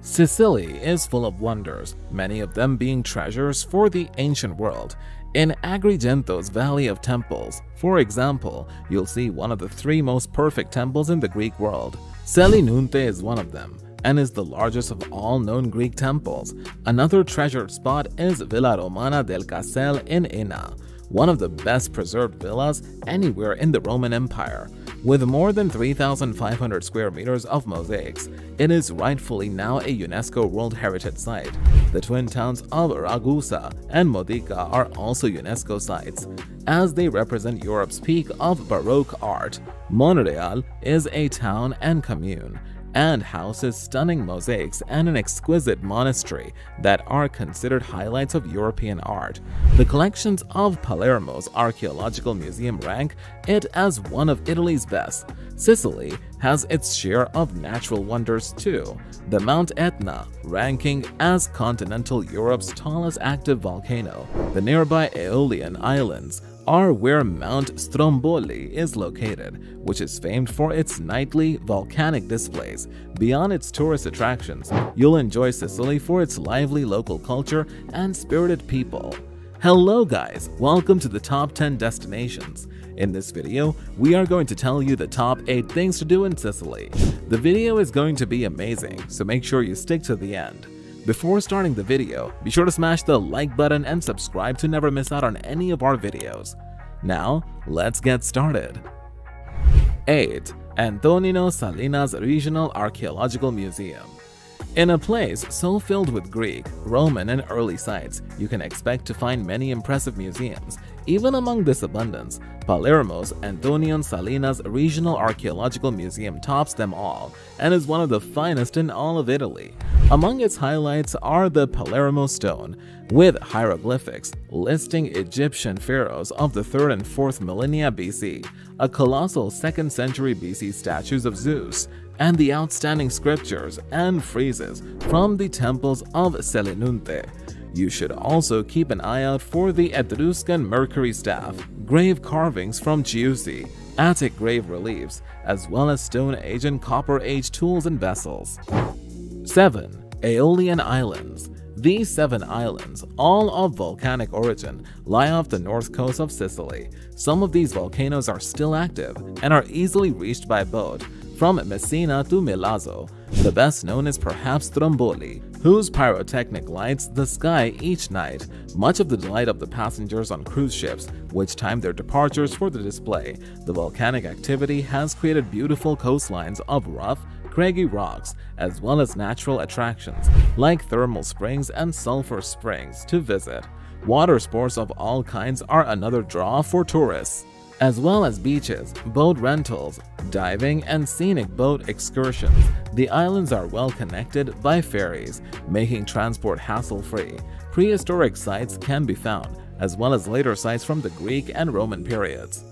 Sicily is full of wonders, many of them being treasures for the ancient world. In Agrigentos Valley of Temples, for example, you'll see one of the three most perfect temples in the Greek world. Selinunte is one of them and is the largest of all known Greek temples. Another treasured spot is Villa Romana del Casale in Enna, one of the best preserved villas anywhere in the Roman Empire. With more than 3,500 square meters of mosaics, it is rightfully now a UNESCO World Heritage Site. The twin towns of Ragusa and Modica are also UNESCO sites, as they represent Europe's peak of Baroque art. Monreale is a town and commune, and houses stunning mosaics and an exquisite monastery that are considered highlights of European art. The collections of Palermo's archaeological museum rank it as one of Italy's best. Sicily has its share of natural wonders too, the Mount Etna ranking as continental Europe's tallest active volcano. The nearby Aeolian Islands are where Mount Stromboli is located, which is famed for its nightly volcanic displays. Beyond its tourist attractions, you'll enjoy Sicily for its lively local culture and spirited people. Hello guys, welcome to the top 10 destinations. In this video, we are going to tell you the top 8 things to do in Sicily. The video is going to be amazing, so make sure you stick to the end. Before starting the video, be sure to smash the like button and subscribe to never miss out on any of our videos. Now, let's get started. 8. Antonino Salinas Regional Archaeological Museum in a place so filled with Greek, Roman, and early sites, you can expect to find many impressive museums. Even among this abundance, Palermo's Antonino Salinas Regional Archaeological Museum tops them all and is one of the finest in all of Italy. Among its highlights are the Palermo Stone, with hieroglyphics listing Egyptian pharaohs of the 3rd and 4th millennia BC, a colossal 2nd century BC statues of Zeus, and the outstanding scriptures and friezes from the temples of Selinunte. You should also keep an eye out for the Etruscan Mercury staff, grave carvings from Chiusi, Attic grave reliefs, as well as Stone Age and Copper Age tools and vessels. 7. Aeolian Islands these seven islands, all of volcanic origin, lie off the north coast of Sicily. Some of these volcanoes are still active and are easily reached by boat, from Messina to Milazzo. The best known is perhaps Stromboli, whose pyrotechnic lights the sky each night, much of the delight of the passengers on cruise ships, which time their departures for the display. The volcanic activity has created beautiful coastlines of rough, craggy rocks, as well as natural attractions like thermal springs and sulfur springs to visit. Water sports of all kinds are another draw for tourists as well as beaches, boat rentals, diving, and scenic boat excursions. The islands are well connected by ferries, making transport hassle-free. Prehistoric sites can be found, as well as later sites from the Greek and Roman periods.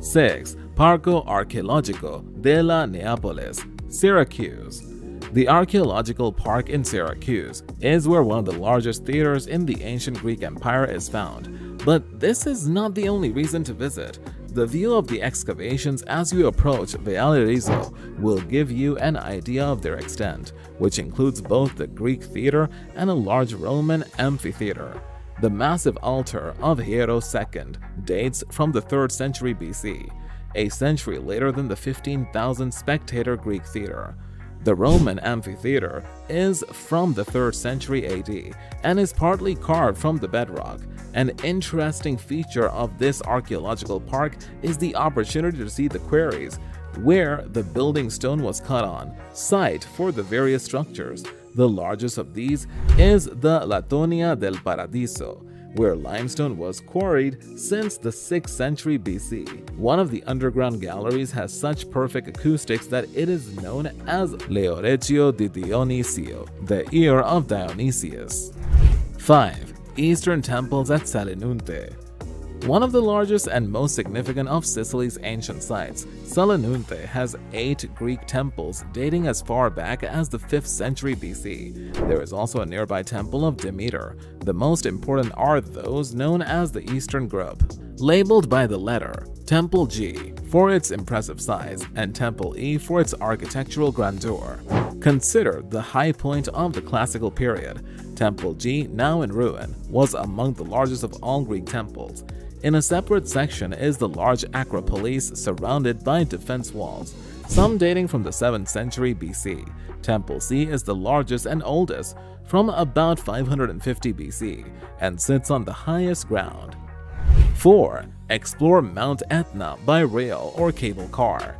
6. Parco Archeologico della Neapolis, Syracuse the archaeological park in Syracuse is where one of the largest theaters in the ancient Greek Empire is found. But this is not the only reason to visit. The view of the excavations as you approach Viale will give you an idea of their extent, which includes both the Greek theater and a large Roman amphitheater. The massive altar of Hiero II dates from the 3rd century BC, a century later than the 15,000 spectator Greek theater. The Roman amphitheater is from the 3rd century AD and is partly carved from the bedrock. An interesting feature of this archaeological park is the opportunity to see the quarries where the building stone was cut on, site for the various structures. The largest of these is the Latomia del Paradiso, where limestone was quarried since the 6th century BC. One of the underground galleries has such perfect acoustics that it is known as L'Orecchio di Dionisio, the ear of Dionysius. 5. Eastern Temples at Selinunte one of the largest and most significant of Sicily's ancient sites, Selinunte has eight Greek temples dating as far back as the 5th century BC. There is also a nearby temple of Demeter. The most important are those known as the Eastern Group. Labeled by the letter, Temple G for its impressive size and Temple E for its architectural grandeur. Considered the high point of the classical period, Temple G, now in ruin, was among the largest of all Greek temples. In a separate section is the large Acropolis surrounded by defense walls, some dating from the 7th century BC. Temple C is the largest and oldest, from about 550 BC, and sits on the highest ground. 4. Explore Mount Etna by rail or cable car.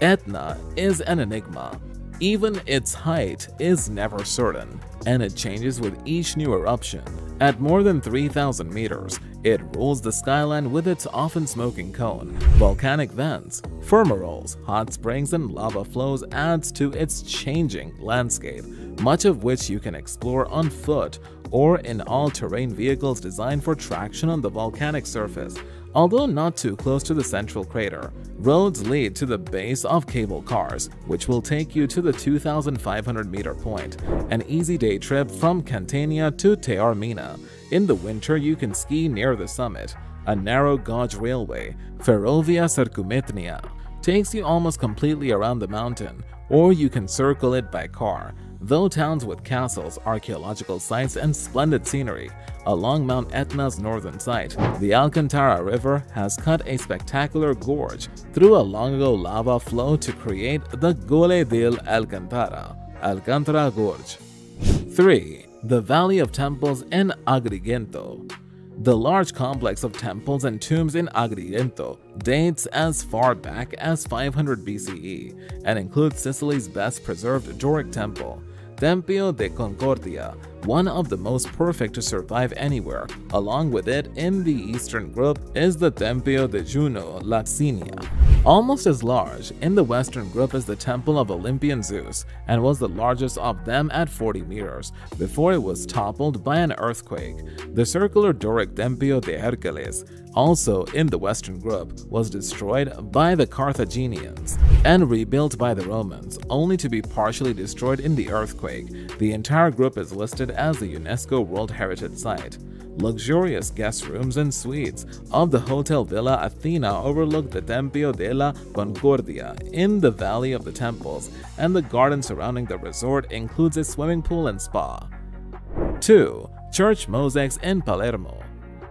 Etna is an enigma. Even its height is never certain, and it changes with each new eruption. At more than 3,000 meters, it rules the skyline with its often smoking cone, volcanic vents, fumaroles, hot springs, and lava flows adds to its changing landscape, much of which you can explore on foot or in all-terrain vehicles designed for traction on the volcanic surface. Although not too close to the central crater, roads lead to the base of cable cars, which will take you to the 2,500 meter point, an easy day trip from Catania to Taormina. In the winter, you can ski near the summit. A narrow gauge railway, Ferrovia Circumetnea, takes you almost completely around the mountain, or you can circle it by car, Though towns with castles, archaeological sites, and splendid scenery, along Mount Etna's northern side, the Alcantara River has cut a spectacular gorge through a long-ago lava flow to create the Gole del Alcantara, Alcantara Gorge. 3. The Valley of Temples in Agrigento the large complex of temples and tombs in Agrigento dates as far back as 500 BCE and includes Sicily's best preserved Doric temple, Tempio de Concordia, one of the most perfect to survive anywhere. Along with it, in the eastern group, is the Tempio de Juno Lacinia. Almost as large, in the western group is the Temple of Olympian Zeus, and was the largest of them at 40 meters, before it was toppled by an earthquake. The circular Doric Tempio de Hercules, also in the western group, was destroyed by the Carthaginians and rebuilt by the Romans, only to be partially destroyed in the earthquake. The entire group is listed as a UNESCO World Heritage Site. Luxurious guest rooms and suites of the Hotel Villa Athena overlook the Tempio della Concordia in the Valley of the Temples, and the garden surrounding the resort includes a swimming pool and spa. 2. Church mosaics in Palermo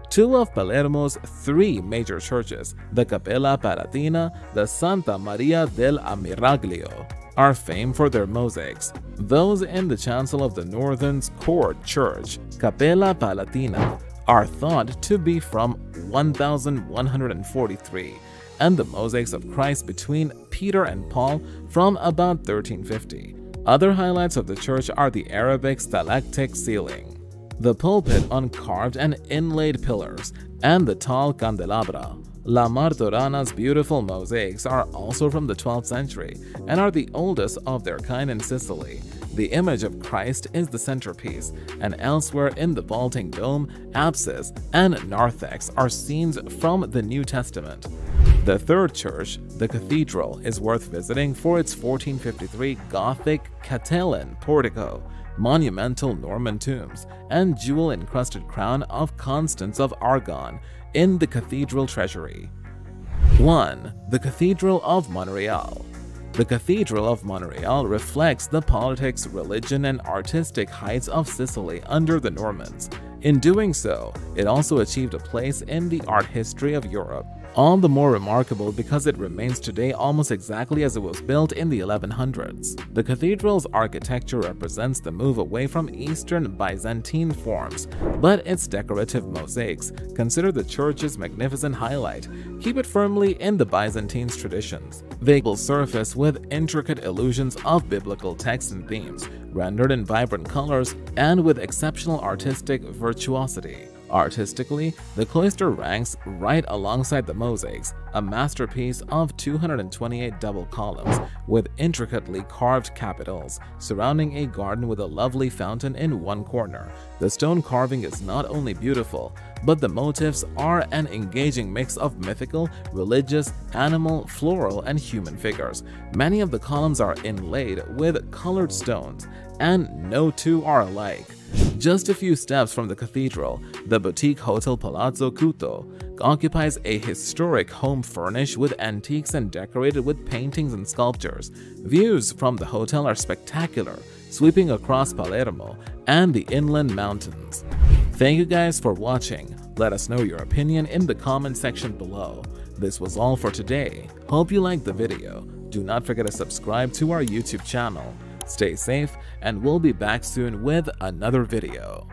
Two of Palermo's three major churches, the Cappella Palatina, the Santa Maria del Ammiraglio, are famed for their mosaics. Those in the chancel of the Northern's Court Church, Cappella Palatina, are thought to be from 1143, and the mosaics of Christ between Peter and Paul from about 1350. Other highlights of the church are the Arabic stalactite ceiling, the pulpit on carved and inlaid pillars, and the tall candelabra. La Martorana's beautiful mosaics are also from the 12th century and are the oldest of their kind in Sicily. The image of Christ is the centerpiece, and elsewhere in the vaulting dome, apsis, and narthex are scenes from the New Testament. The third church, the cathedral, is worth visiting for its 1453 Gothic Catalan portico, monumental Norman tombs, and jewel-encrusted crown of Constance of Aragon in the cathedral treasury. 1. The Cathedral of Monreale The Cathedral of Monreale reflects the politics, religion, and artistic heights of Sicily under the Normans. In doing so, it also achieved a place in the art history of Europe all the more remarkable because it remains today almost exactly as it was built in the 1100s. The cathedral's architecture represents the move away from Eastern Byzantine forms, but its decorative mosaics consider the church's magnificent highlight, keep it firmly in the Byzantine traditions. They will surface with intricate illusions of biblical texts and themes, rendered in vibrant colors and with exceptional artistic virtuosity. Artistically, the cloister ranks right alongside the mosaics, a masterpiece of 228 double columns with intricately carved capitals, surrounding a garden with a lovely fountain in one corner. The stone carving is not only beautiful, but the motifs are an engaging mix of mythical, religious, animal, floral, and human figures. Many of the columns are inlaid with colored stones, and no two are alike. Just a few steps from the cathedral, the boutique Hotel Palazzo Cuto, occupies a historic home furnished with antiques and decorated with paintings and sculptures. Views from the hotel are spectacular, sweeping across Palermo and the inland mountains. Thank you guys for watching. Let us know your opinion in the comment section below. This was all for today. Hope you liked the video. Do not forget to subscribe to our YouTube channel. Stay safe, and we'll be back soon with another video.